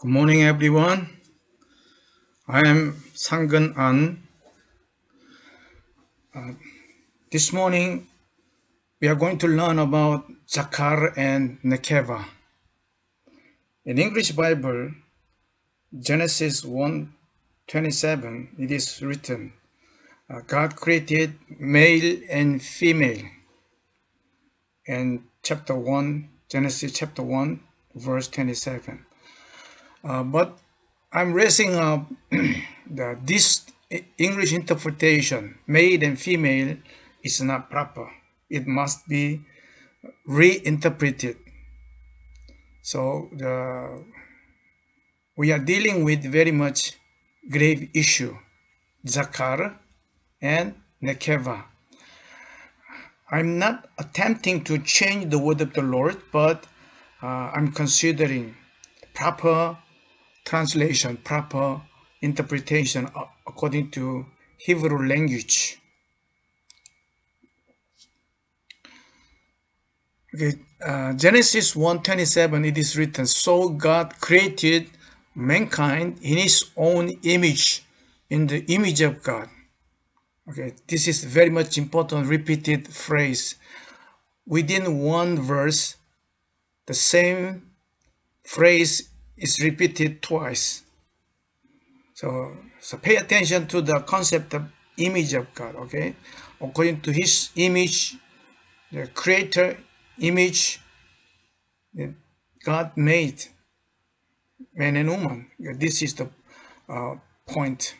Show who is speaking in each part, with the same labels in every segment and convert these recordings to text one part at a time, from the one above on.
Speaker 1: Good morning, everyone. I am SangKeun Ahn. Uh, this morning, we are going to learn about Zakar and Nekeva. In English Bible, Genesis 1 27, it is written, uh, God created male and female. And chapter 1, Genesis chapter 1, verse 27. Uh, but I'm raising up that this English interpretation, male and female, is not proper. It must be reinterpreted. So the, we are dealing with very much grave issue, Zakar and Nekeva. I'm not attempting to change the word of the Lord, but uh, I'm considering proper translation, proper interpretation according to Hebrew language. Okay, uh, Genesis 1:27 it is written, So God created mankind in his own image, in the image of God. Okay, this is very much important repeated phrase. Within one verse, the same phrase is repeated twice. So, so pay attention to the concept of image of God, okay? According to his image, the creator image that God made man and woman. This is the uh, point.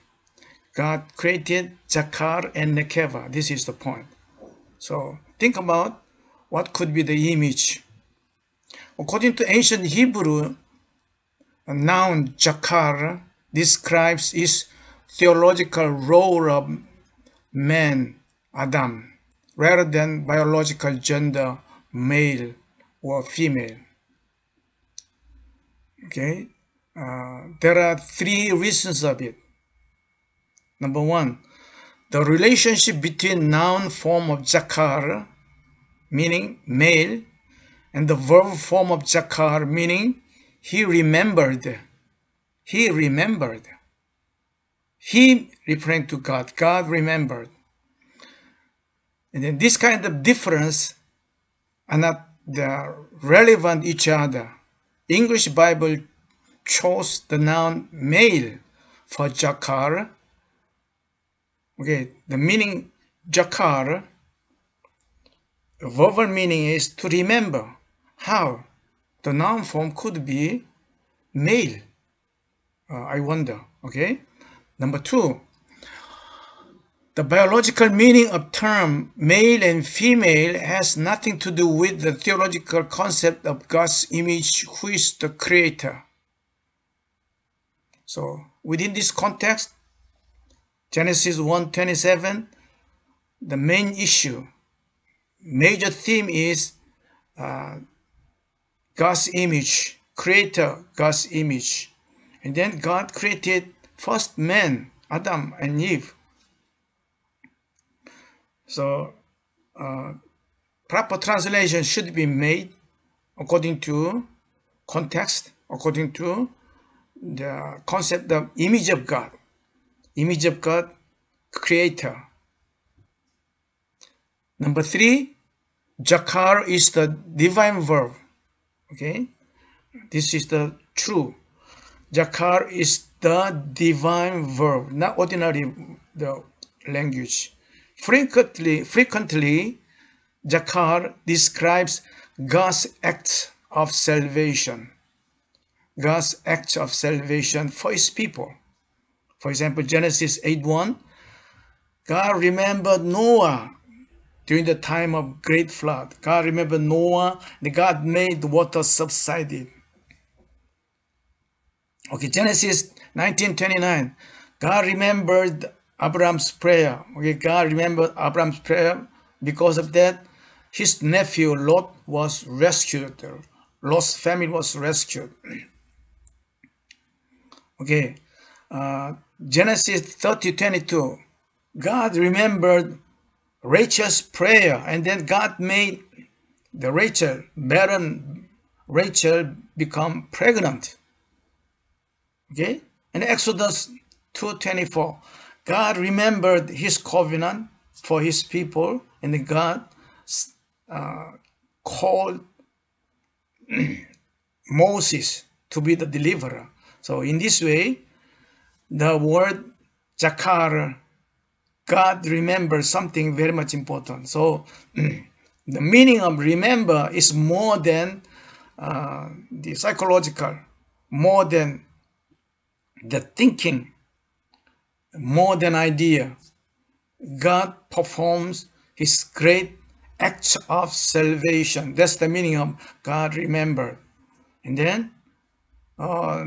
Speaker 1: God created Zakar and Nekeva. This is the point. So think about what could be the image. According to ancient Hebrew, noun Jakar describes his theological role of man, Adam, rather than biological gender, male or female. Okay, uh, there are three reasons of it. Number one, the relationship between noun form of Jakar, meaning male, and the verb form of Jakar, meaning he remembered. He remembered. He referring to God. God remembered. And then this kind of difference are not relevant each other. English Bible chose the noun male for Jakar. Okay, the meaning Jakar, the verbal meaning is to remember. How? The noun form could be male. Uh, I wonder, okay? Number two, the biological meaning of term male and female has nothing to do with the theological concept of God's image, who is the creator. So within this context, Genesis 1.27, the main issue, major theme is uh, God's image, creator God's image. And then God created first man, Adam and Eve. So uh, proper translation should be made according to context, according to the concept of image of God. Image of God, creator. Number three, Jakar is the divine verb okay? This is the true. Jakar is the divine verb not ordinary the language. Frequently frequently jakar describes god's act of salvation. God's act of salvation for his people. For example genesis 8 1 god remembered noah during the time of great flood. God remembered Noah, and God made the water subsided. Okay, Genesis 19:29. God remembered Abraham's prayer. Okay, God remembered Abraham's prayer. Because of that, his nephew Lot was rescued. Lot's family was rescued. okay, uh, Genesis 30:22. God remembered Rachel's prayer, and then God made the Rachel, barren Rachel, become pregnant. Okay, in Exodus 2:24, God remembered His covenant for His people, and God uh, called Moses to be the deliverer. So in this way, the word Jakar, God remembers something very much important. So the meaning of remember is more than uh, the psychological, more than the thinking, more than idea. God performs his great acts of salvation. That's the meaning of God remembered. And then uh,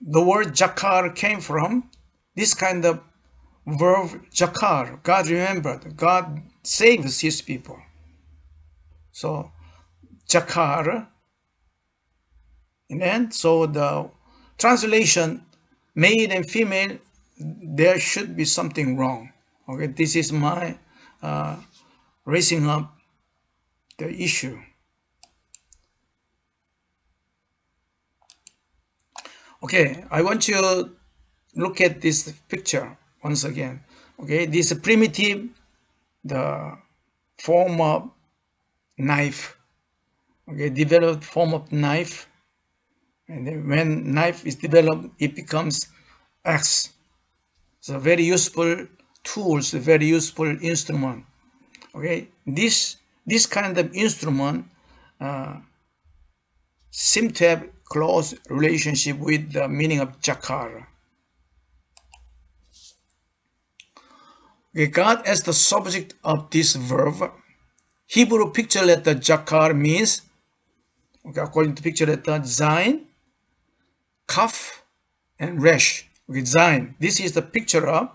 Speaker 1: the word jakar came from this kind of verb jakar. God remembered. God saves his people. So jakar. And then so the translation male and female there should be something wrong. Okay, this is my uh, raising up the issue. Okay, I want you to look at this picture once again. Okay, this primitive, the form of knife. Okay, developed form of knife. And when knife is developed, it becomes axe. A very useful tools, very useful instrument. Okay, this this kind of instrument uh, seem to have close relationship with the meaning of jakar. God as the subject of this verb. Hebrew picture letter jakar means, okay, according to picture letter, zain, kaf, and resh. Okay, zain. This is the picture of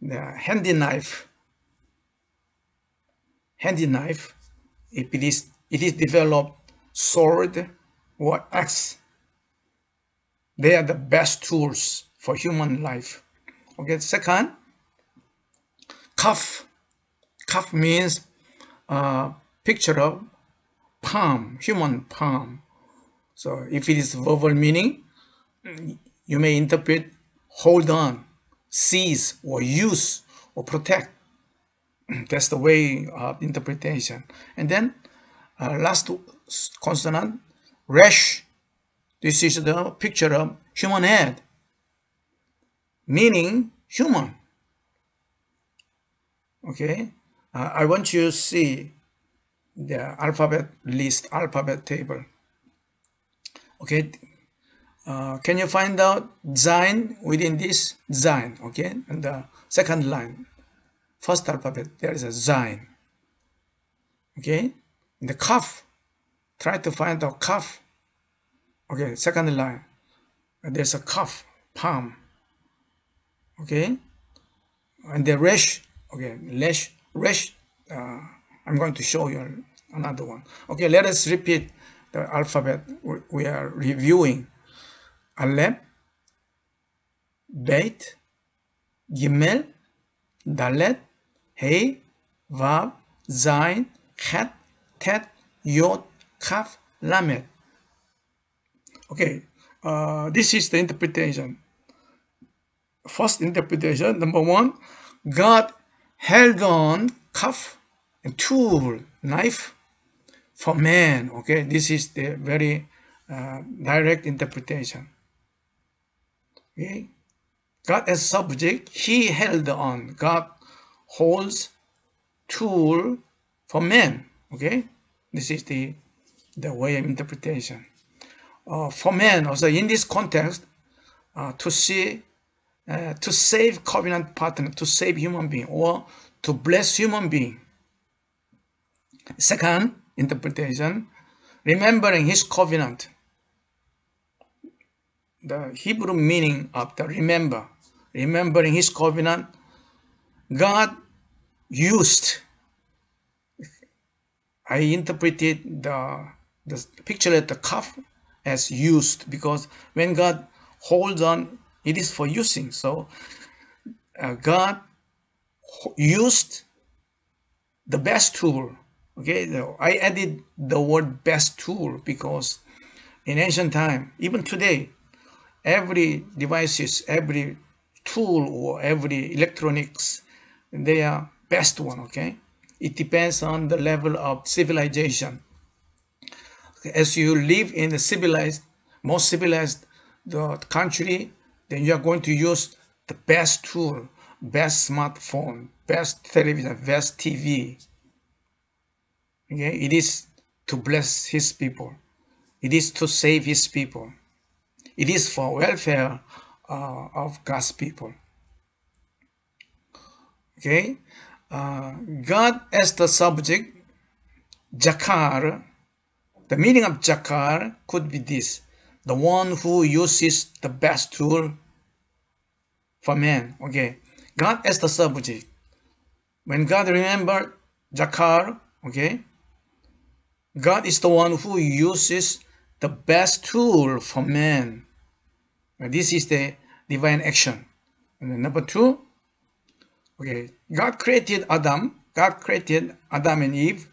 Speaker 1: the handy knife. Handy knife. If it is, it is developed sword or axe. They are the best tools for human life. Okay, second, kaf. Kaf means uh, picture of palm, human palm. So if it is verbal meaning, you may interpret hold on, seize, or use, or protect. That's the way of interpretation. And then uh, last consonant, resh. This is the picture of human head, meaning human. Okay, uh, I want you to see the alphabet list, alphabet table. Okay, uh, can you find out zain within this? Zain? Okay, and the second line, first alphabet, there is a zain. Okay, in the kaf try to find the kaf Okay, second line, there's a kaf palm. Okay, and the resh, okay, resh, resh, uh, I'm going to show you another one. Okay, let us repeat the alphabet we are reviewing. Aleph, Beit, Gimel, Dalet, Hey, Vav, Zain, Chet, Tet, Yod, Kaf, Lamed. Okay, uh, this is the interpretation. First interpretation, number one, God held on kaf and tool, knife for man. Okay, this is the very uh, direct interpretation. Okay, God as subject, he held on. God holds tool for man. Okay, this is the the way of interpretation. Uh, for man, also in this context, uh, to see, uh, to save covenant partner, to save human being, or to bless human being. Second interpretation, remembering his covenant. The Hebrew meaning of the remember, remembering his covenant, God used. I interpreted the, the picture at the kaf as used because when God holds on, it is for using. So uh, God used the best tool. Okay, I added the word best tool because in ancient time, even today, every devices, every tool or every electronics, they are best one, okay? It depends on the level of civilization. As you live in the civilized, most civilized the country, then you are going to use the best tool, best smartphone, best television, best TV. Okay, it is to bless his people. It is to save his people. It is for welfare uh, of God's people. Okay, uh, God as the subject, Jakar. The meaning of Jakar could be this: the one who uses the best tool for man. Okay, God as the subject. When God remembered Jakar, okay, God is the one who uses the best tool for man. This is the divine action. And number two, okay, God created Adam. God created Adam and Eve.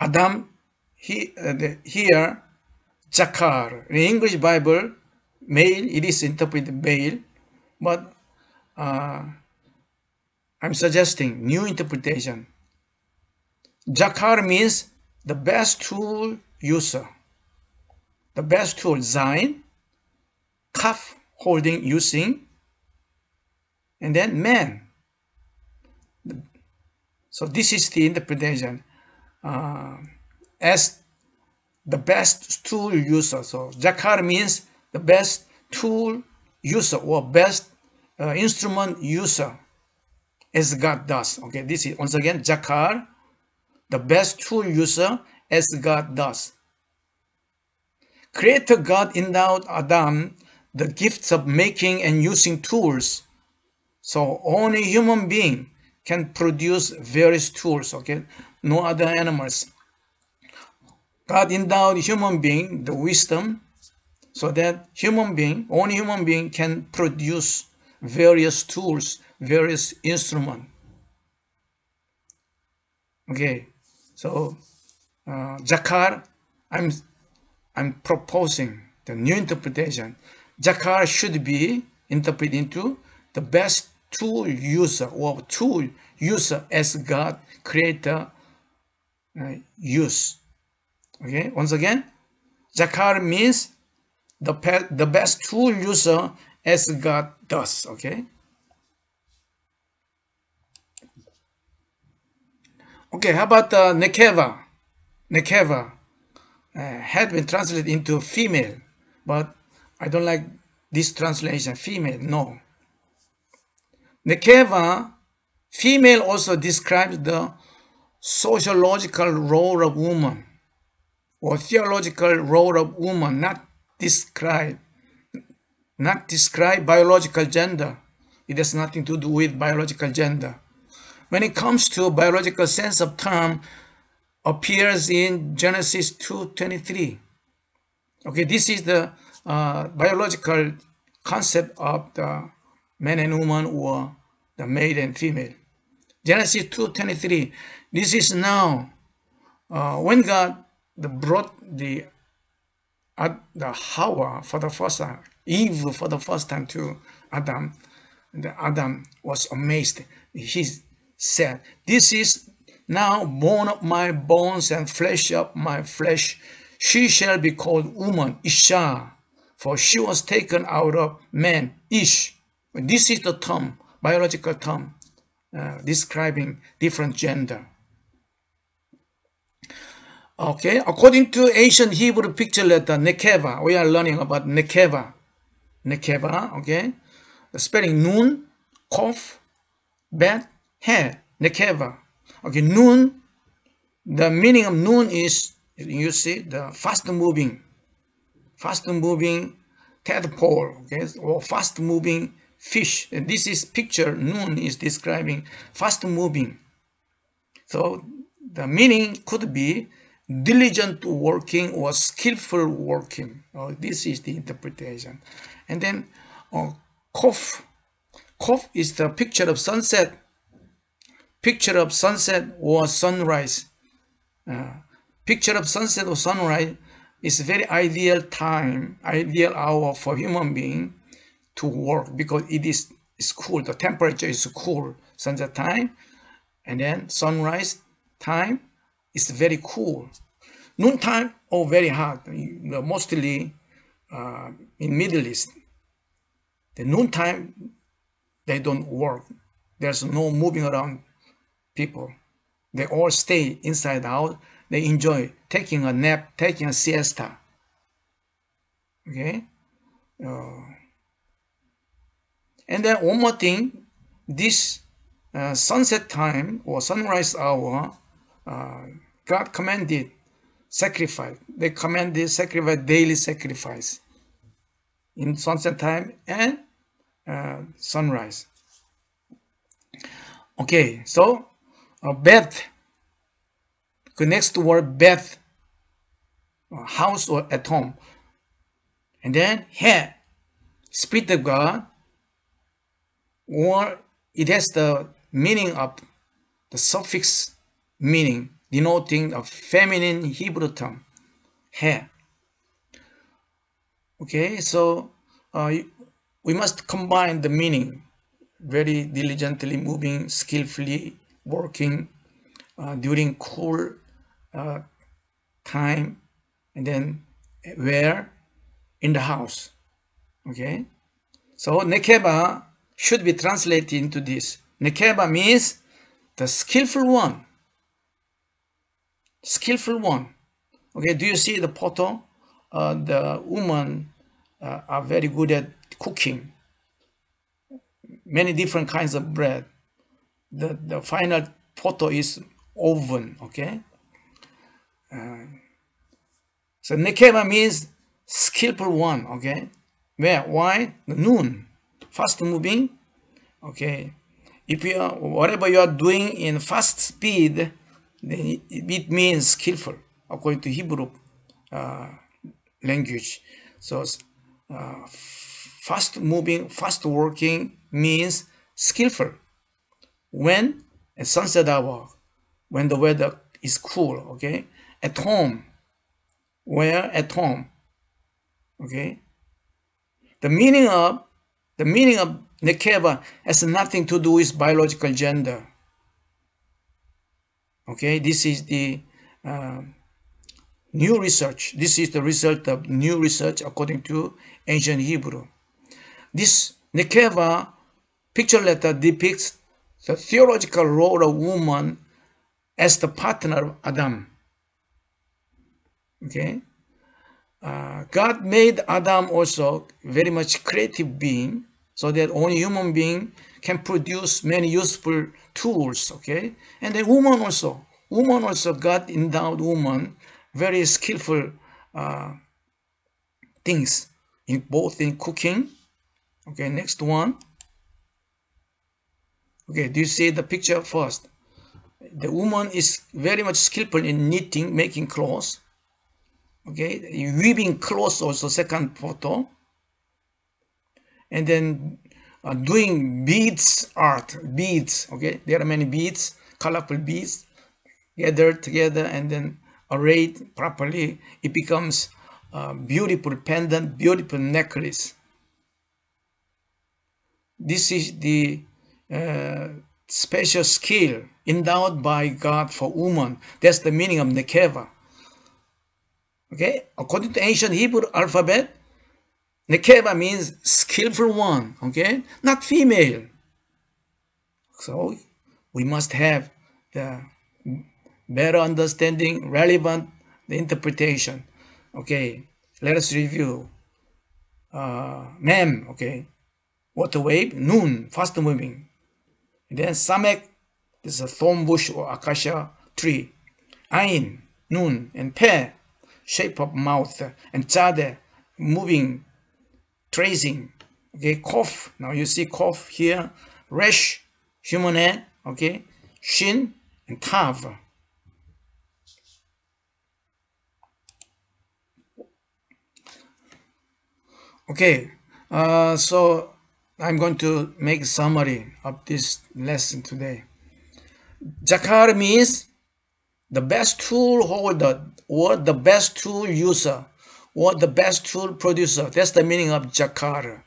Speaker 1: Adam, he, uh, the, here, Jakar. In English Bible, male, it is interpreted male, but uh, I'm suggesting new interpretation. Jakar means the best tool user. The best tool, Zain, kaf holding, using, and then man. So this is the interpretation uh, as the best tool user. So Jakar means the best tool user or best uh, instrument user as God does. Okay, this is once again Jakar, the best tool user as God does. Creator God endowed Adam the gifts of making and using tools. So only human being can produce various tools, okay? No other animals. God endowed human being the wisdom so that human being, only human being can produce various tools, various instruments. Okay, so uh, Jakar, I'm, I'm proposing the new interpretation. Jakar should be interpreted into the best tool user or tool user as God creator uh, use. Okay, once again, Jakar means the, the best tool user as God does. Okay. Okay, how about uh, Nekeva? Nekeva uh, had been translated into female, but I don't like this translation, female, no. Nekeva, female also describes the sociological role of woman or theological role of woman, not describe, not describe biological gender. It has nothing to do with biological gender. When it comes to biological sense of term, appears in Genesis 2.23. Okay, this is the uh, biological concept of the man and woman or the male and female. Genesis 2.23, this is now uh, when God brought the, uh, the Hawa for the first time, Eve for the first time to Adam, the Adam was amazed. He said, this is now bone of my bones and flesh of my flesh. She shall be called woman, Isha, for she was taken out of man, Ish. This is the term, biological term, uh, describing different gender. Okay, according to ancient Hebrew picture letter, Nekeva, we are learning about Nekeva. Nekeva, okay? The spelling Nun, Kof, Bet, He, Nekeva. Okay, Nun, the meaning of Nun is, you see, the fast moving, fast moving tadpole, okay, or fast moving fish. And this is picture, Nun is describing fast moving. So the meaning could be diligent working or skillful working. Oh, this is the interpretation. And then uh, Kof. Kof is the picture of sunset. Picture of sunset or sunrise. Uh, picture of sunset or sunrise is very ideal time, ideal hour for human being to work because it is it's cool. The temperature is cool sunset time, and then sunrise time is very cool. Noontime, oh, very hot. Mostly uh, in Middle East, the noontime they don't work. There's no moving around people. They all stay inside out. They enjoy taking a nap, taking a siesta. Okay. Uh, and then one more thing, this uh, sunset time or sunrise hour, uh, God commanded sacrifice. They commanded sacrifice, daily sacrifice in sunset time and uh, sunrise. Okay, so uh, bed connects to word bed, uh, house or at home. And then hair, spirit of God, or it has the meaning of the suffix meaning denoting a feminine Hebrew term, hair. Okay, so uh, we must combine the meaning very diligently moving, skillfully working uh, during cool uh, time, and then where in the house. Okay, so nekeba should be translated into this. Nekeba means the skillful one. Skillful one. Okay, do you see the photo? Uh, the women uh, are very good at cooking. Many different kinds of bread. The, the final photo is oven, okay? Uh, so Nekeva means skillful one, okay? Where? Why? The Nun fast moving okay if you are whatever you are doing in fast speed it means skillful according to hebrew uh, language. So uh, fast moving fast working means skillful. When at sunset hour when the weather is cool okay? At home where? At home okay? The meaning of the meaning of nekeva has nothing to do with biological gender. Okay, this is the uh, new research. This is the result of new research according to ancient Hebrew. This nekeva picture letter depicts the theological role of woman as the partner of Adam. Okay, uh, God made Adam also very much creative being so that only human being can produce many useful tools, okay? And the woman also, woman also, God endowed woman very skillful uh, things in both in cooking. Okay, next one. Okay, do you see the picture first? The woman is very much skillful in knitting, making clothes okay weaving clothes also second photo and then uh, doing beads art beads okay there are many beads colorful beads gathered together and then arrayed properly it becomes a beautiful pendant beautiful necklace this is the uh, special skill endowed by God for woman. That's the meaning of nekeva. Okay, according to ancient Hebrew alphabet, Nekeba means skillful one, okay, not female. So we must have the better understanding, relevant the interpretation. Okay, let us review. Uh, mem, okay, water wave, Nun, fast moving. And then samek, this is a thorn bush or acacia tree. Ain, Nun, and pe, shape of mouth, and tzade, moving, tracing. Okay, Kof. Now you see Kof here. resh human head. Okay, shin and tav. Okay, uh, so I'm going to make summary of this lesson today. Jakar means the best tool holder or the best tool user or the best tool producer. That's the meaning of Jakar.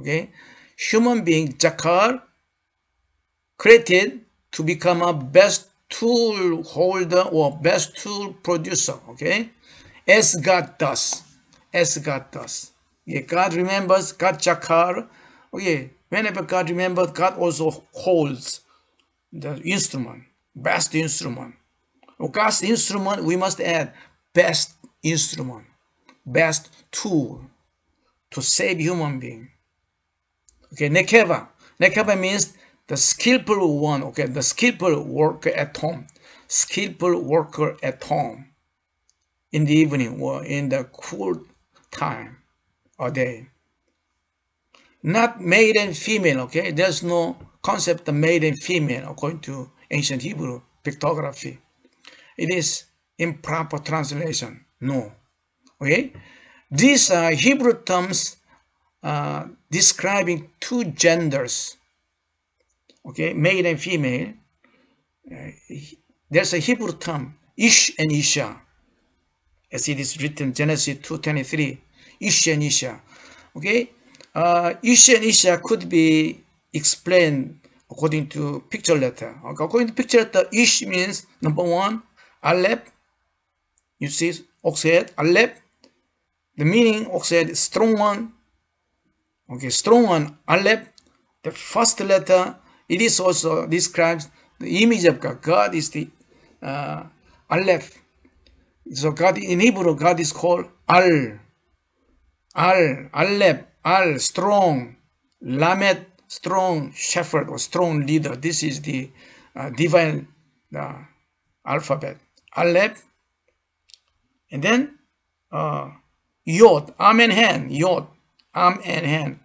Speaker 1: Okay, human being Jakar created to become a best tool holder or best tool producer. Okay, as God does, as God does. Yeah, God remembers, God Jakar. Okay, whenever God remembers, God also holds the instrument, best instrument. God's instrument, we must add best instrument, best tool to save human being. Okay, nekeva. Nekeva means the skillful one, okay, the skillful worker at home, skillful worker at home in the evening or in the cool time or day. Not male and female, okay? There's no concept of male and female according to ancient Hebrew pictography. It is improper translation. No. Okay? These are Hebrew terms uh, describing two genders. Okay, male and female. Uh, there's a Hebrew term, Ish and Isha. As it is written Genesis 2.23, Ish and Isha. Okay, uh, Ish and Isha could be explained according to picture letter. Okay, according to picture letter, Ish means number one, Aleph, you see ox oxhead, Aleph, the meaning oxhead said strong one, okay, strong one, Aleph, the first letter, it is also describes the image of God. God is the uh, Aleph. So God in Hebrew, God is called Al, Al, Aleph, Al, strong, Lamed, strong shepherd or strong leader. This is the uh, divine uh, alphabet. Aleph, and then uh, Yod, arm and hand, Yod, arm and hand.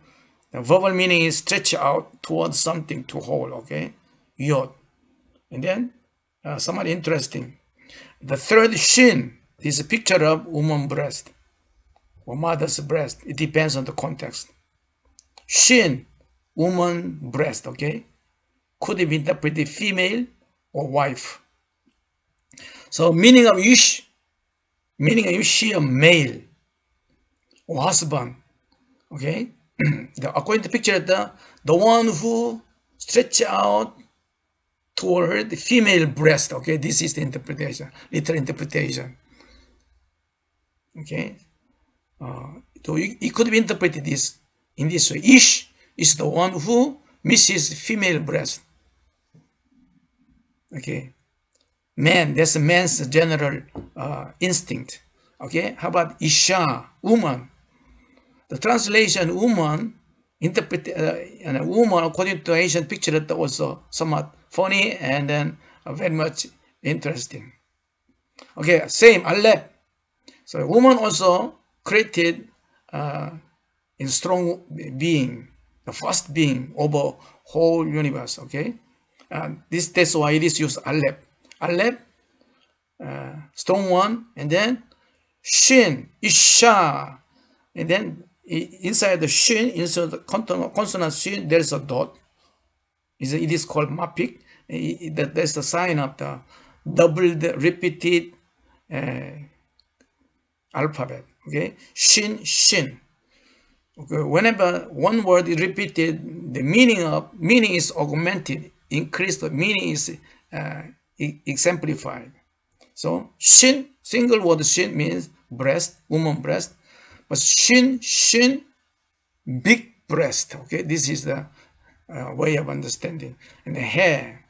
Speaker 1: The verbal meaning is stretch out towards something to hold, okay? Yod. And then, uh, somewhat interesting. The third shin is a picture of woman breast or mother's breast. It depends on the context. Shin, woman breast, okay? Could be interpreted female or wife. So meaning of Yush, meaning of Yush male husband. Okay? the, according to the picture, the, the one who stretch out toward the female breast. Okay, this is the interpretation, literal interpretation. Okay, uh, so it, it could be interpreted this in this way. Ish is the one who misses female breast. Okay, man, that's a man's general uh, instinct. Okay, how about Isha, woman? The translation woman, interpret, uh, and a woman according to ancient picture that also somewhat funny and then uh, very much interesting. Okay, same, Aleph. So woman also created uh, in strong being, the first being over whole universe, okay? And this, that's why it is used Aleph. Aleph, uh, strong one, and then Shin, Isha, and then inside the Shin, inside the consonant Shin, there is a dot. It is called Mapik. That's the sign of the doubled, repeated uh, alphabet. Okay, Shin, Shin. Okay, whenever one word is repeated, the meaning of meaning is augmented, increased. The meaning is uh, exemplified. So shin, single word shin means breast, woman breast. But shin, shin, big breast. Okay, this is the uh, way of understanding. And the hair.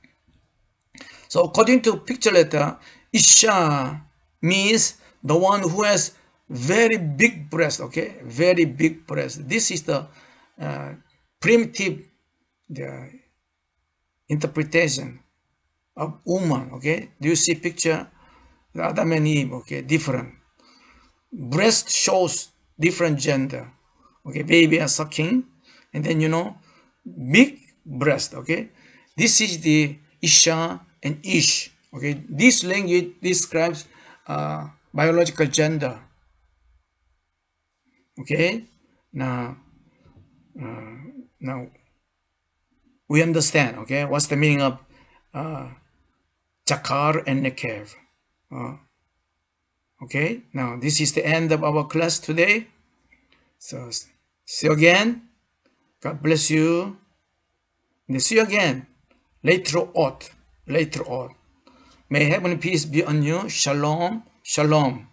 Speaker 1: So according to picture letter, Isha means the one who has very big breast. Okay, very big breast. This is the uh, primitive the interpretation of woman, okay? Do you see picture? Adam and Eve, okay, different. Breast shows different gender, okay? Baby are sucking, and then, you know, big breast, okay? This is the Isha and Ish, okay? This language describes uh, biological gender, okay? Now, uh, now, we understand, okay? What's the meaning of uh, Jakar and Nekev. Uh, okay, now this is the end of our class today. So see you again. God bless you. And see you again later on. Later on. May heavenly peace be on you. Shalom. Shalom.